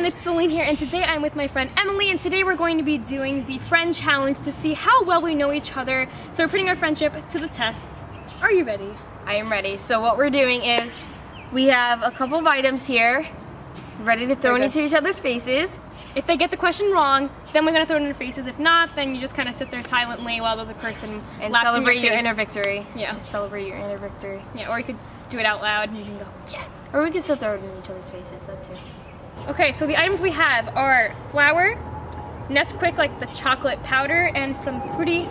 everyone, it's Selin here and today I'm with my friend Emily and today we're going to be doing the friend challenge to see how well we know each other. So we're putting our friendship to the test. Are you ready? I am ready. So what we're doing is we have a couple of items here ready to throw Okay. into each other's faces. If they get the question wrong, then we're gonna throw it in their faces. If not, then you just kind of sit there silently while the other person And celebrate in your, your, inner victory. Yeah. Just celebrate your inner victory. Yeah, or you could do it out loud and you can go, yeah. Or we could still throw it in each other's faces, that too. Okay, so the items we have are flour, Nesquik, like the chocolate powder, and from Fruity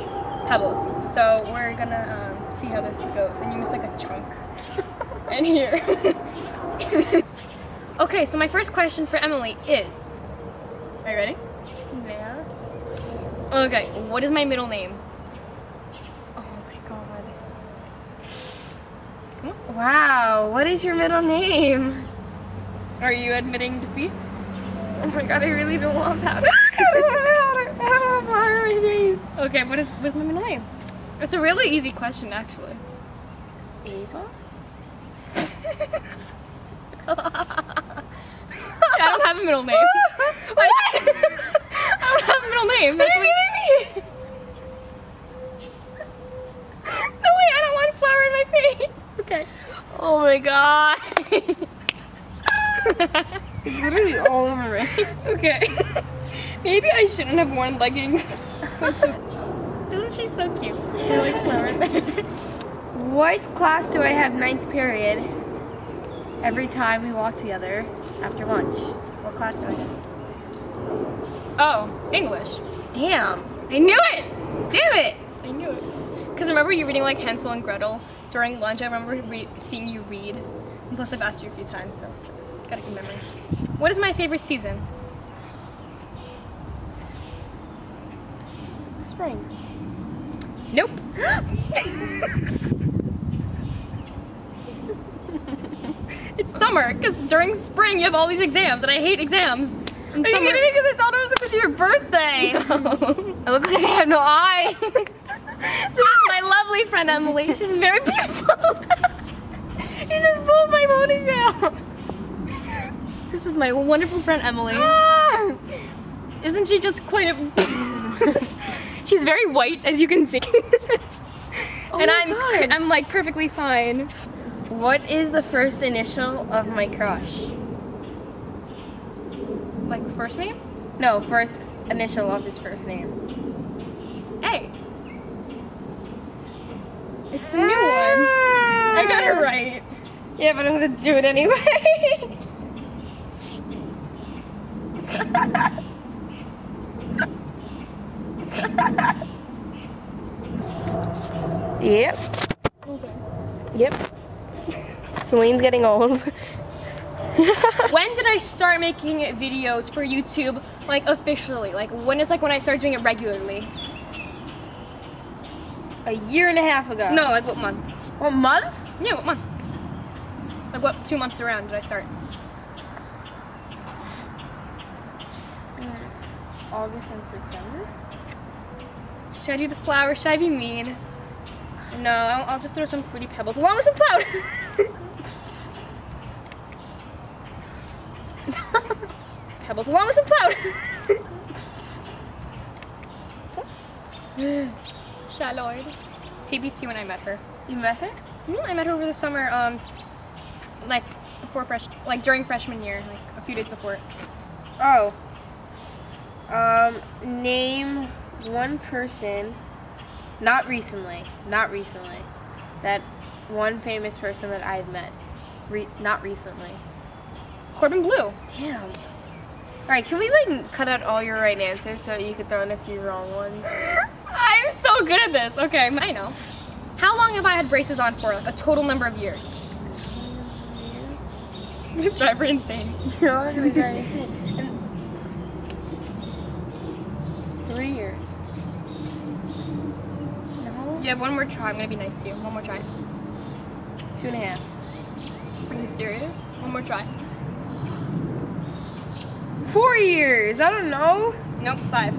Pebbles. So we're gonna um, see how this goes. And you missed like a chunk in here. okay, so my first question for Emily is, are you ready? Yeah. Okay, what is my middle name? Oh my god. Wow, what is your middle name? Are you admitting defeat? Oh my god, I really don't want powder. I don't want powder. I don't want powder in my face. Okay, what is what's my middle name? It's a really easy question, actually. Ava? I don't have a middle name. I, I don't have a middle name. That's what No wait, I don't want flour in my face. Okay. Oh my god. It's literally all over me. Okay. Maybe I shouldn't have worn leggings. Isn't she so cute? I like flour. What class do I have ninth period every time we walk together after lunch? What class do I have? Oh, English. Damn. I knew it! Damn it. I knew it. Because remember you reading like Hansel and Gretel during lunch? I remember re- seeing you read. And plus I've asked you a few times, so got a good memory. What is my favorite season? Spring. Nope. it's summer, because during spring you have all these exams, and I hate exams. Are you kidding me? Because I thought it was because your birthday. I look like I have no eyes. this is my lovely friend Emily. She's very beautiful. you just pulled my ponytail. This is my wonderful friend Emily. Ah! Isn't she just quite a... She's very white, as you can see. Oh and I'm God. I'm like perfectly fine. What is the first initial of my crush? Like first name? No, first initial of his first name. A. It's the new one. I got it right. Yeah, but I'm gonna do it anyway. yep. Okay. Yep. Selin's getting old. when did I start making videos for YouTube, like officially? Like when is like when I started doing it regularly? A year and a half ago. No, like what month? What month? Yeah, what month? Like what two months around did I start? August and September. Should I do the flour? Should I be mean? No, I'll, I'll just throw some fruity pebbles along with some flour. pebbles along with some flour. Shalloyd. TBT when I met her. You met her? Mm, I met her over the summer, um, like before fresh, like during freshman year, like a few days before. Oh. Um, name one person, not recently, not recently, that one famous person that I've met. Re- not recently. Corbin Bleu. Damn. Alright, can we like cut out all your right answers so you could throw in a few wrong ones? I'm so good at this. Okay, I know. How long have I had braces on for? Like a total number of years. Drive her insane. You're all gonna go insane. Three years. No. You have one more try. I'm gonna be nice to you. One more try. Two and a half. Are you serious? One more try. Four years. I don't know. Nope. Five.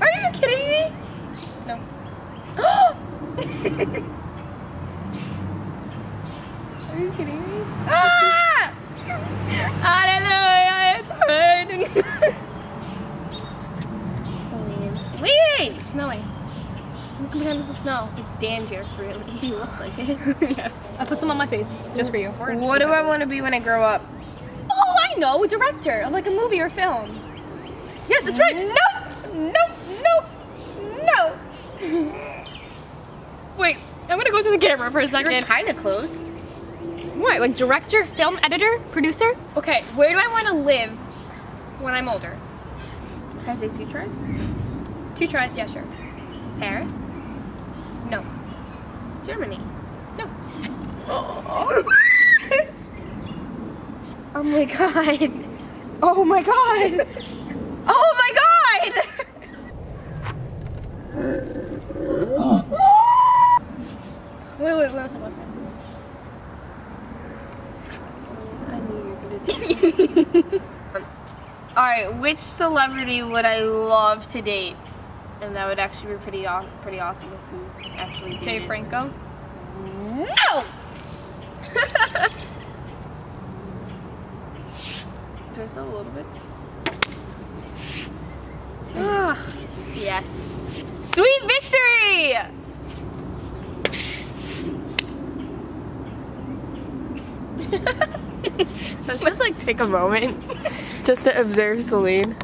Are you kidding me? No. Are you kidding me? Ah! Hallelujah! It's can pretend this is snow. It's dandruff, really. He looks like it. yeah. I put some on my face just for you. What do I want to be when I grow up? Oh, I know, a director of like a movie or film. Yes, that's right. Nope, nope, nope, no. Wait, I'm gonna go to the camera for a You're second. kind of close. What, like director, film editor, producer? Okay, where do I want to live when I'm older? Can I take two tries? Yeah, sure. Paris, No. Germany. No. Oh. oh my god. Oh my god. Oh my god. Wait, wait, wait, what's it? I knew you were gonna do it. All right, which celebrity would I love to date? And that would actually be pretty aw- pretty awesome if we actually Dave dated. Franco. No. Just a little bit. Ah, yes. Sweet victory! Let's just like take a moment just to observe Selin.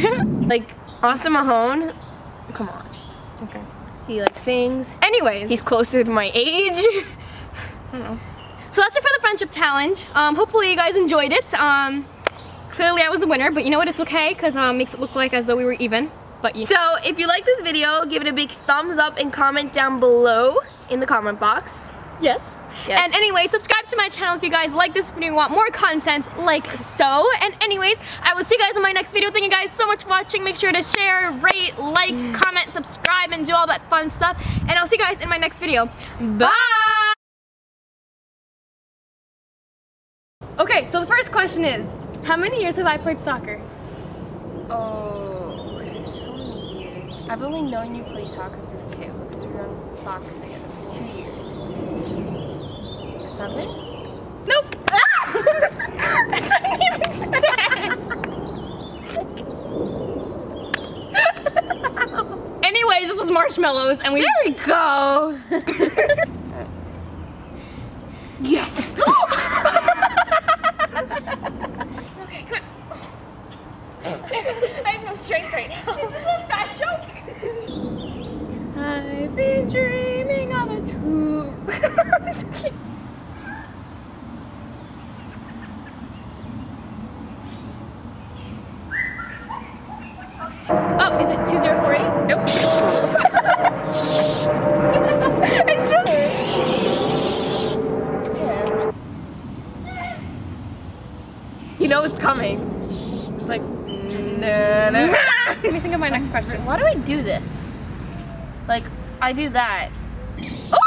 like Austin Mahone, come on. Okay. He like sings. Anyways, He's closer to my age. I don't know. so that's it for the friendship challenge. Um, hopefully you guys enjoyed it. Um, clearly I was the winner, but you know what? It's okay because um, makes it look like as though we were even. But you So if you like this video, give it a big thumbs up and comment down below in the comment box. Yes. Yes. And anyway, subscribe to my channel if you guys like this video and want more content like so. And anyways, I will see you guys in my next video. Thank you guys so much for watching. Make sure to share, rate, like, mm. comment, subscribe, and do all that fun stuff. And I'll see you guys in my next video. Bye! Okay, so the first question is, how many years have I played soccer? Oh, how many years? I've only known you play soccer for two because we were on soccer together for two years. Nope. It doesn't even stand. Anyways, this was marshmallows, and we. There we go. yes. Okay, good. I have no strength right now. Is this a fat joke? I've been dreaming of a true. oh, is it 2048? Nope. it's just. You know it's coming. It's like, no, no. Let me think of my next question. Why do I do this? Like, I do that. Oh!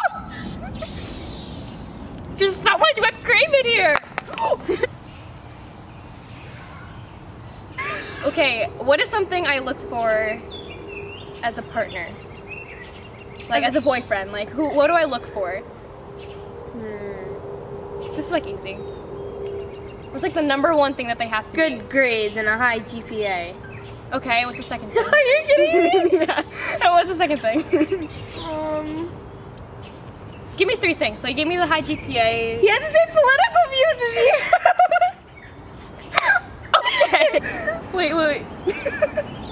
There's so much whipped cream in here. okay, what is something I look for as a partner? Like as a boyfriend, like who? What do I look for? Hmm. This is like easy. What's like the number one thing that they have to Good grades and a high GPA. Okay, what's the second thing? Are you kidding me? yeah. And what's the second thing? Um, Give me three things. So you gave me the high GPA. he has the same political views as you. Okay. Wait, wait.